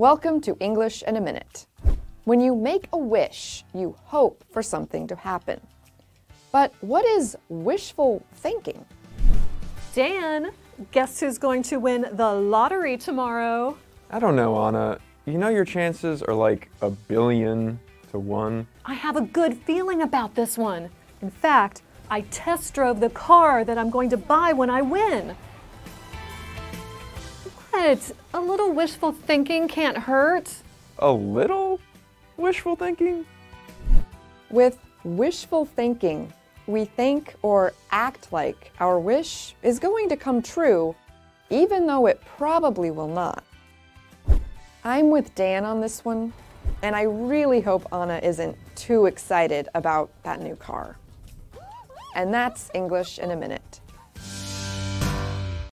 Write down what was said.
Welcome to English in a Minute. When you make a wish, you hope for something to happen. But what is wishful thinking? Dan, guess who's going to win the lottery tomorrow? I don't know, Anna. You know your chances are like a billion to one. I have a good feeling about this one. In fact, I test drove the car that I'm going to buy when I win. What? A little wishful thinking can't hurt. A little wishful thinking? With wishful thinking, we think or act like our wish is going to come true, even though it probably will not. I'm with Dan on this one, and I really hope Anna isn't too excited about that new car. And that's English in a minute.